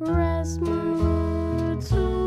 Rest my little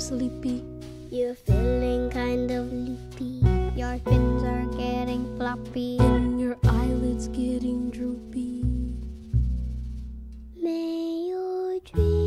sleepy. You're feeling kind of sleepy. Your fins are getting floppy. And your eyelids getting droopy. May you dream.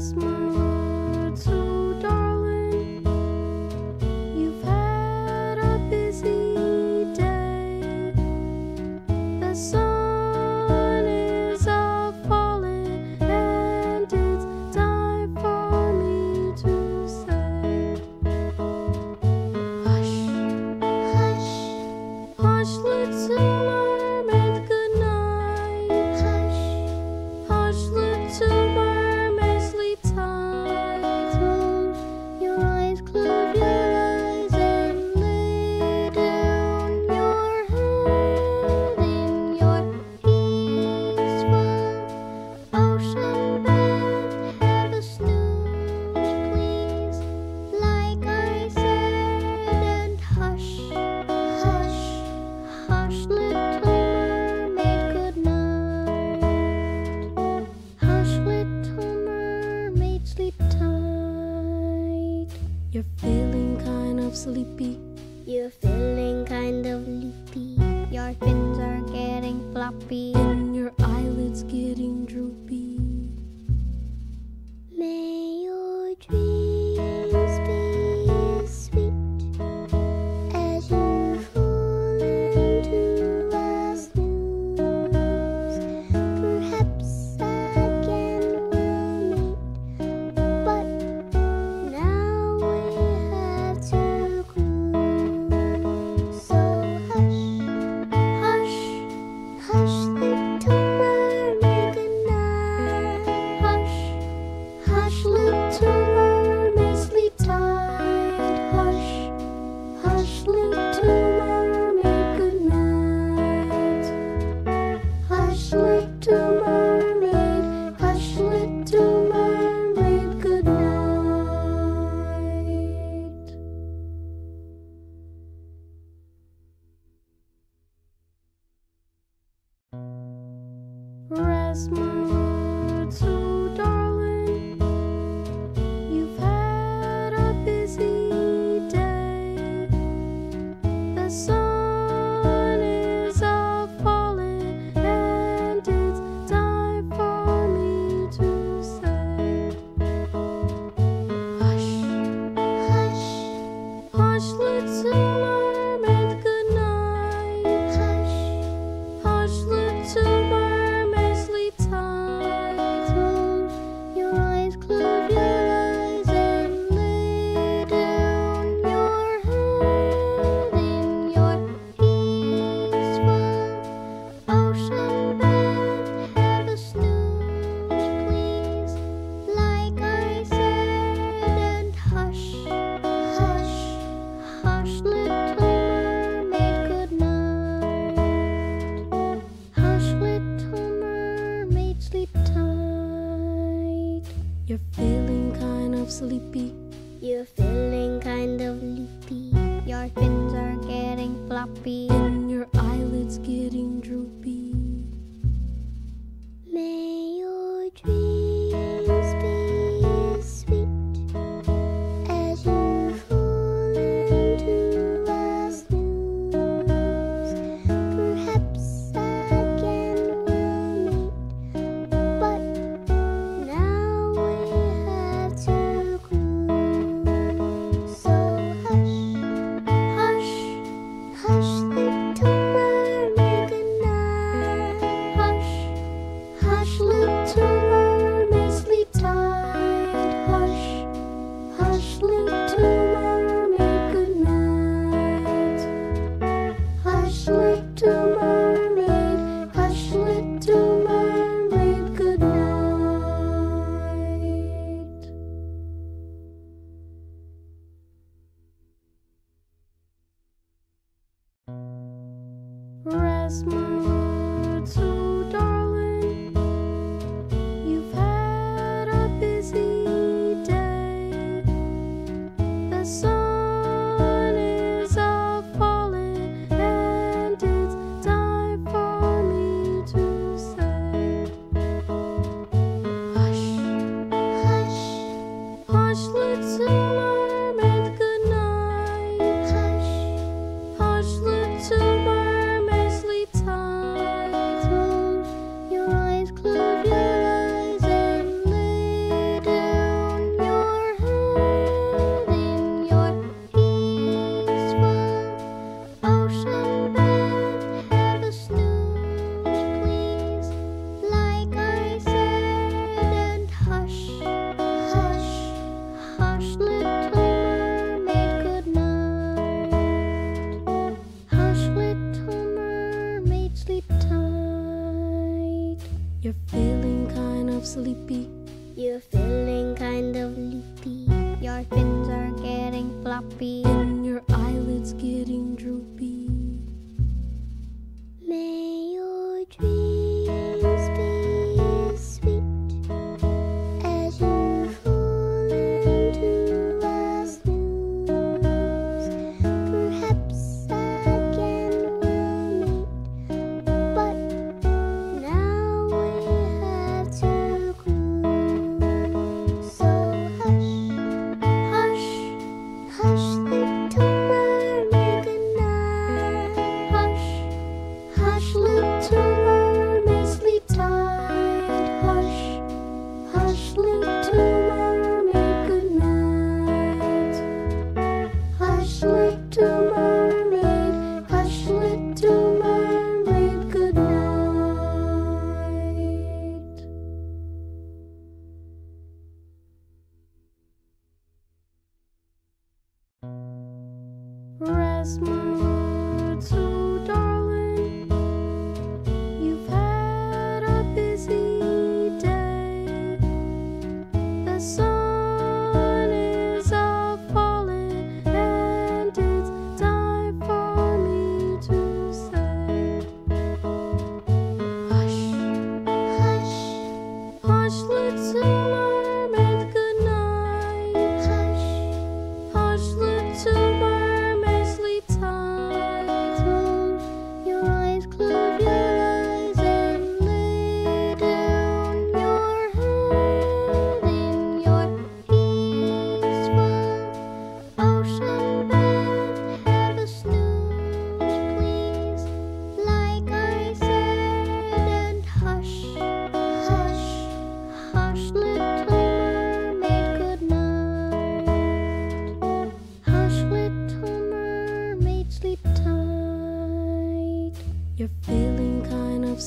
My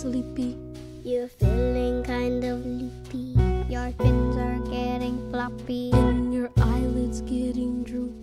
sleepy. You're feeling kind of sleepy. Your fins are getting floppy. And your eyelids getting droopy.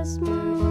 Rest my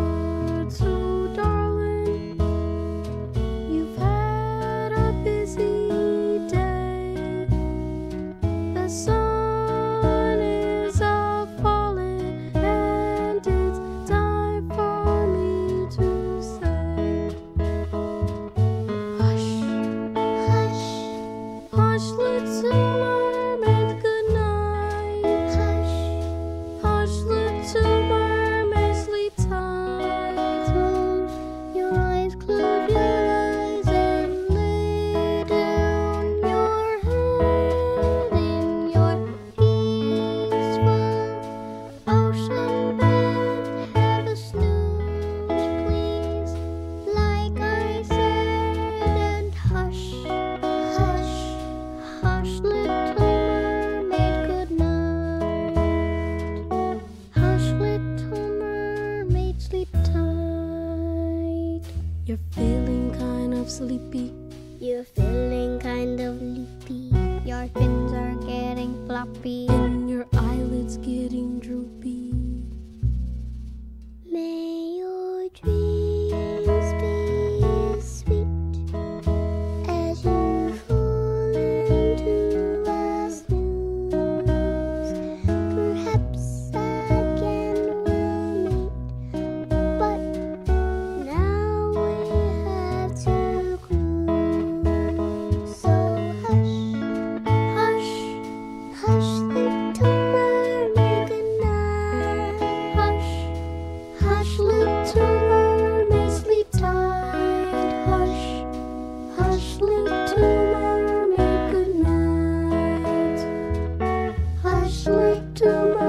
to my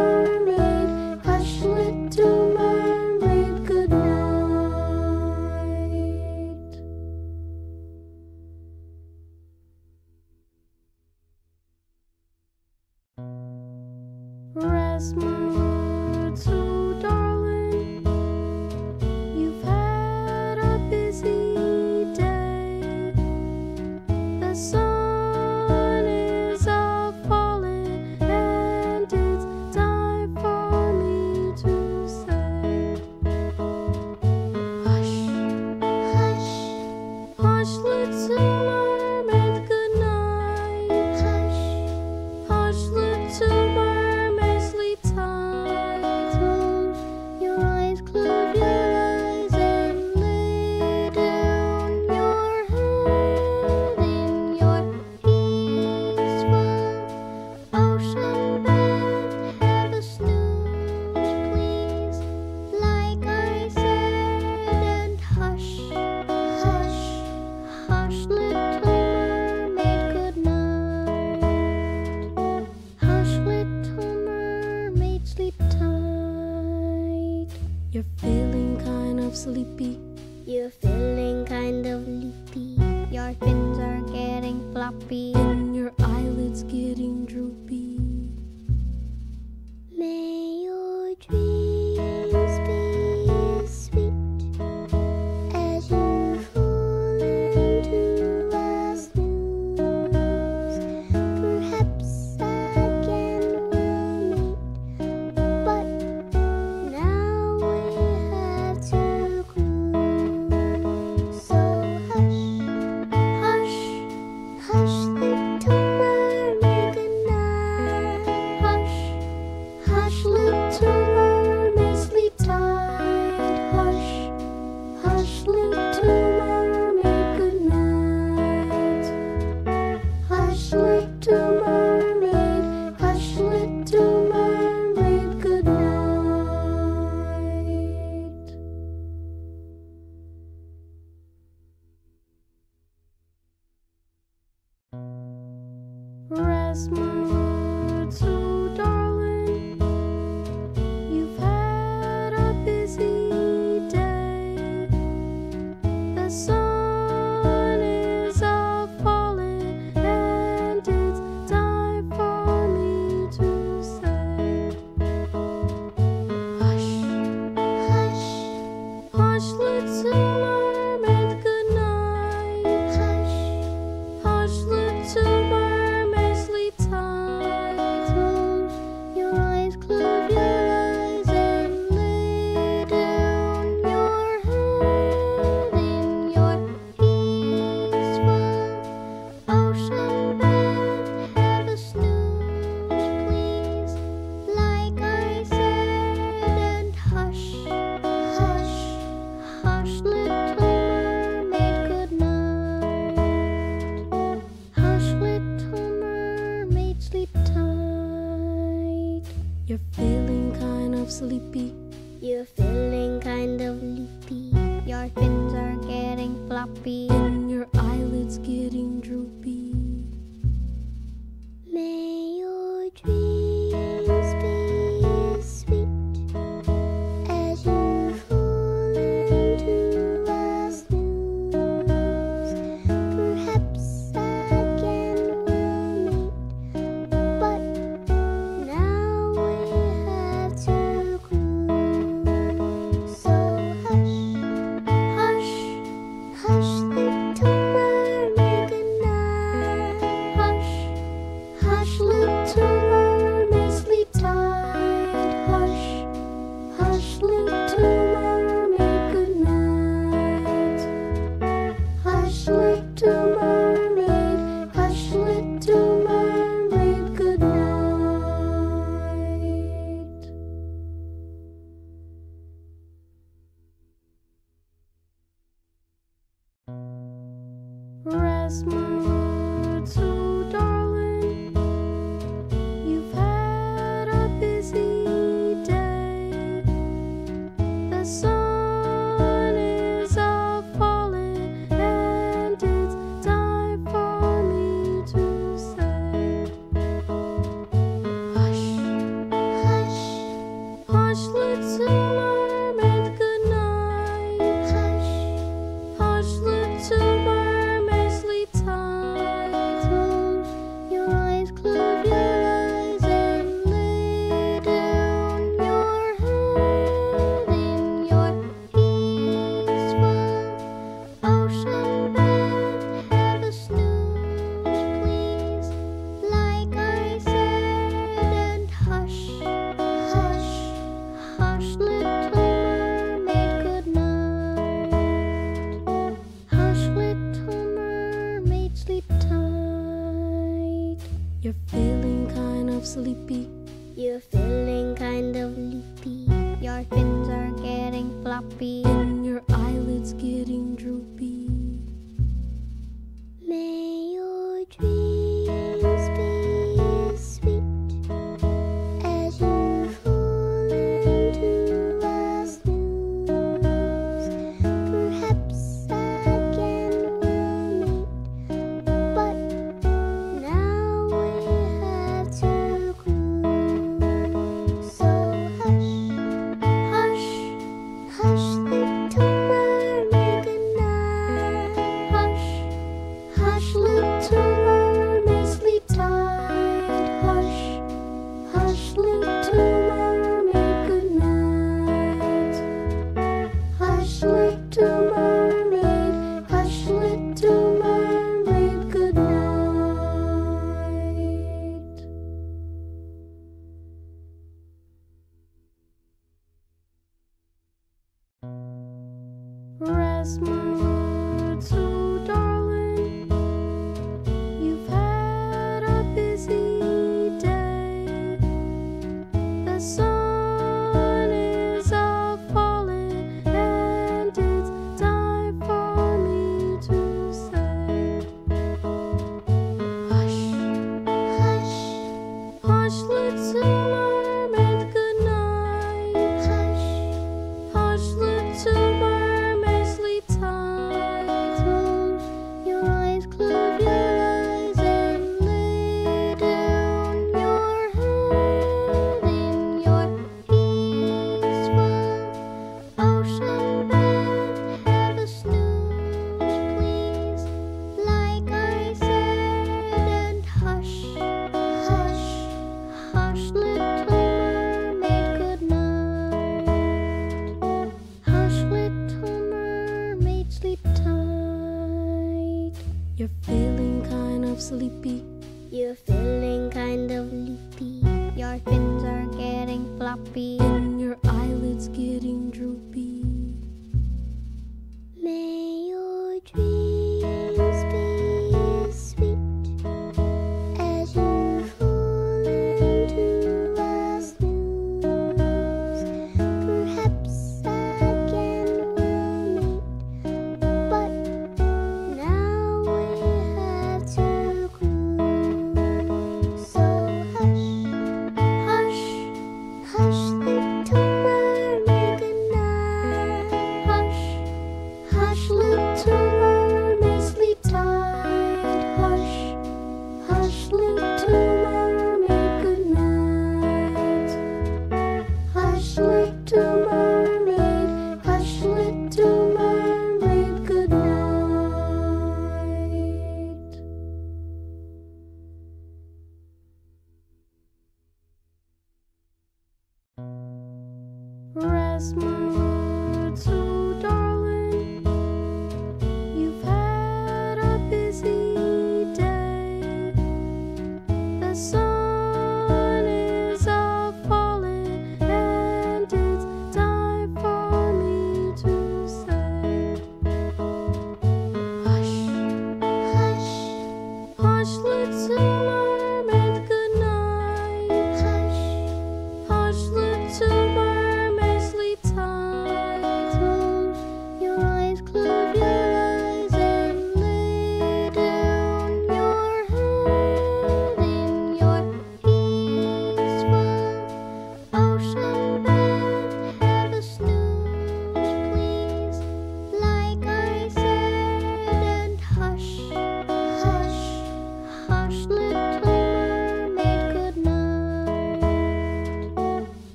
loopy. You're feeling kind of loopy. Your fins are getting floppy.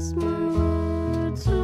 Rest my words,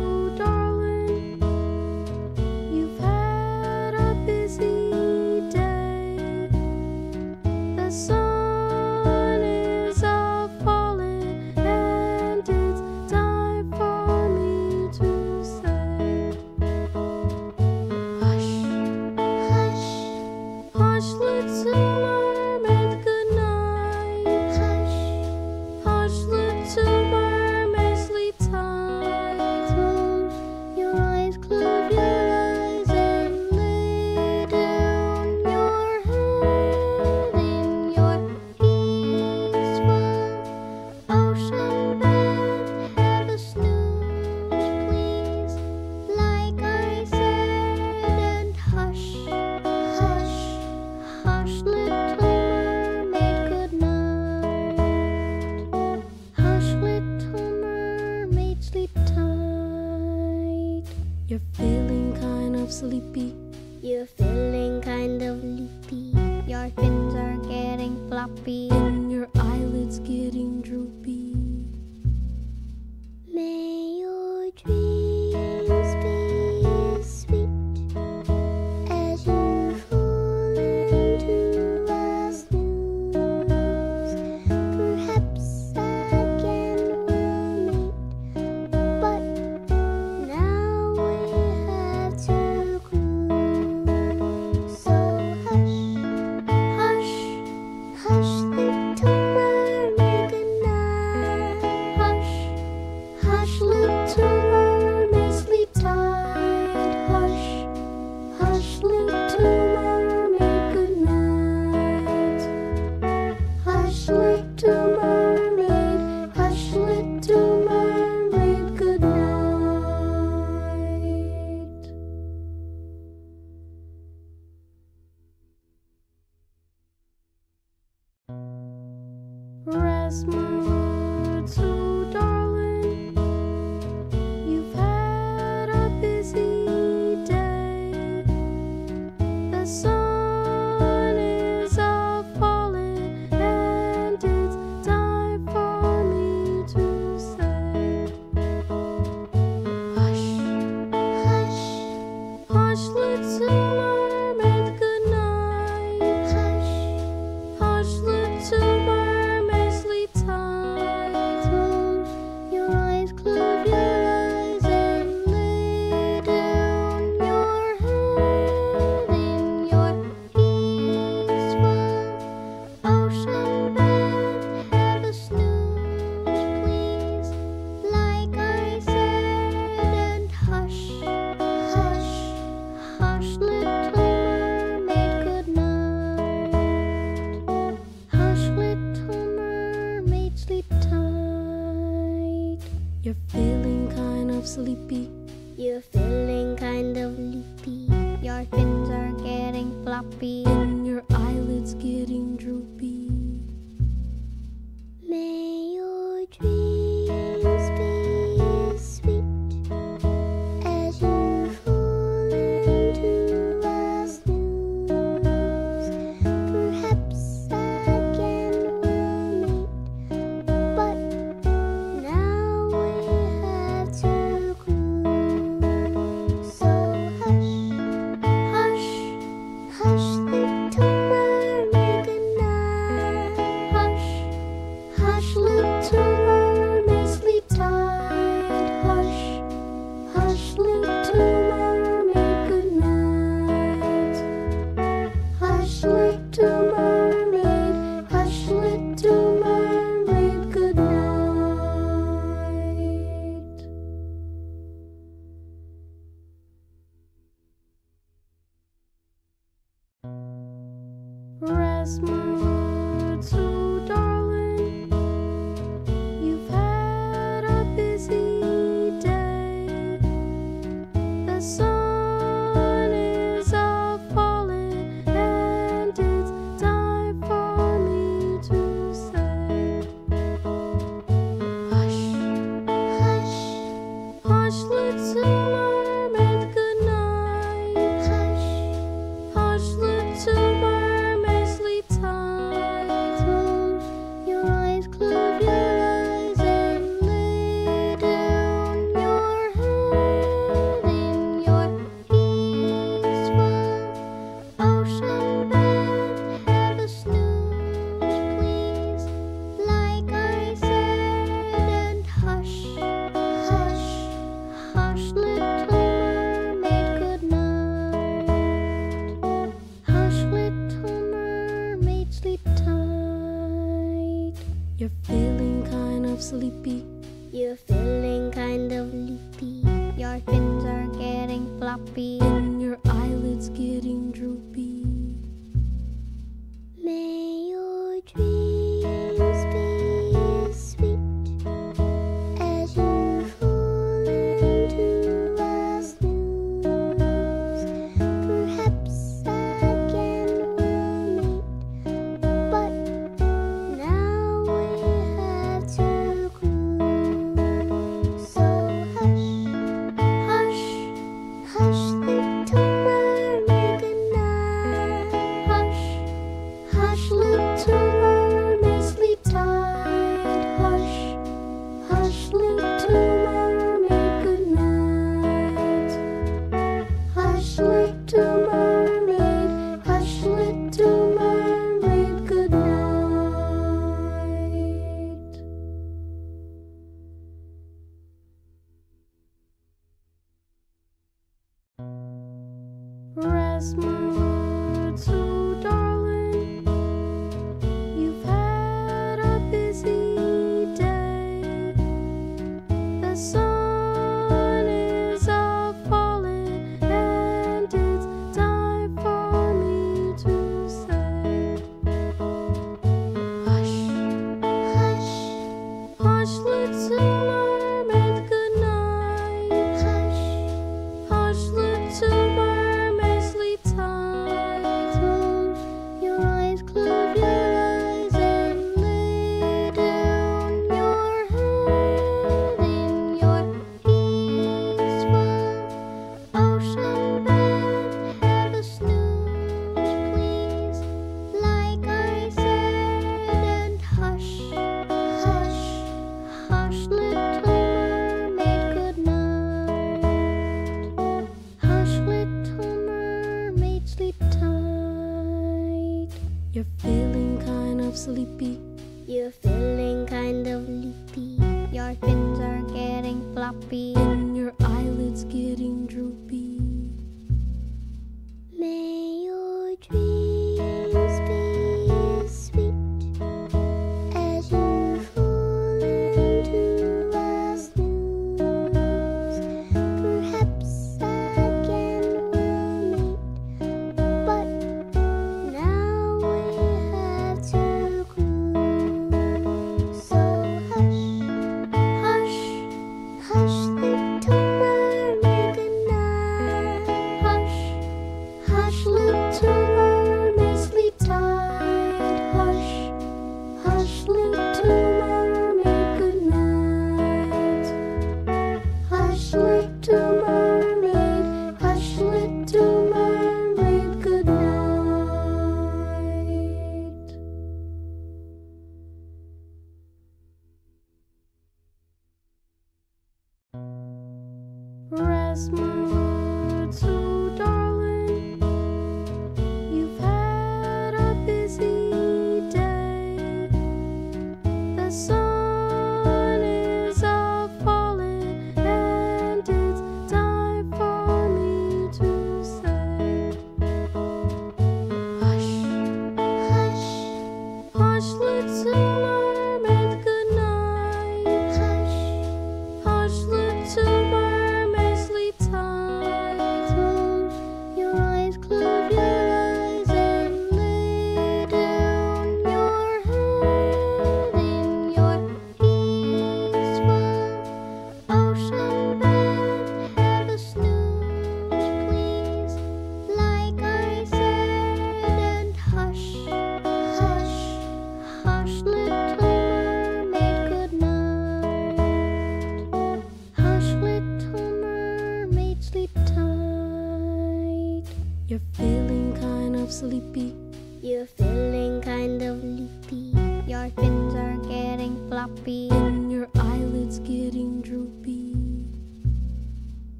sleepy. You're feeling kind of sleepy. Your fins are getting floppy. And your eyelids getting